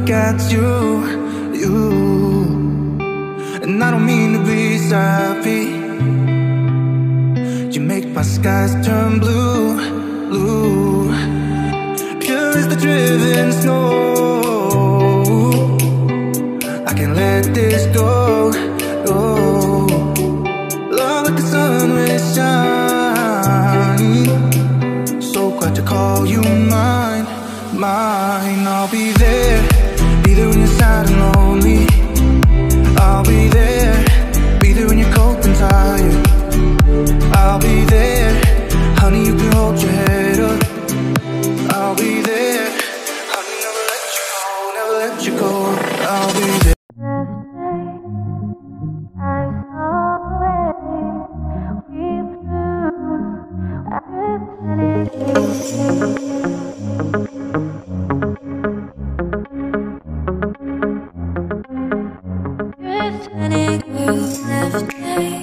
look at you, you. And I don't mean to be sappy. You make my skies turn blue, blue. Pure as the driven snow. I can't let this go, go Love like the sun will shine. So glad to call you mine, mine. I'll be birthday.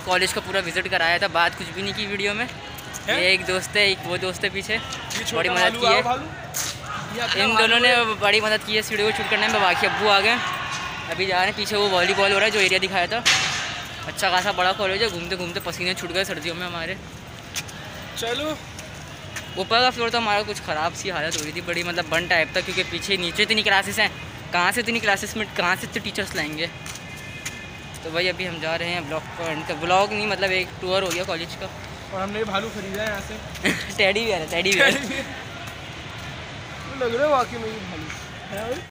College का पूरा visit कराया था बात कुछ भी नहीं की video में। है? ये एक दोस्त है एक वो दोस्त है पीछे बड़ी मदद की है। इन दोनों ने बड़ी मदद की है वीडियो को शूट करने में बाकी अब्बू आ गए। अभी जा रहे हैं पीछे वो वॉलीबॉल हो रहा है जो एरिया दिखाया था। अच्छा खासा बड़ा कॉलेज है घूमते घूमते पसीने छूट गए सर्दियों में हमारे। चलो। ऊपर का फ्लोर तो हमारा कुछ ख़राब सी हालत हो रही थी बड़ी मतलब बन टाइप था क्योंकि पीछे नीचे इतनी क्लासेस हैं। कहाँ से इतनी क्लासेस में कहाँ से इतने टीचर्स लाएँगे? तो भाई अभी हम जा रहे हैं ब्लॉक को एंड ब्लॉग नहीं मतलब एक टूर हो गया कॉलेज का। और हमने भालू खरीदा है यहाँ से। टैडी भी आ रहा है टैडी भी है लग रहा है वाकई में ये भालू। है?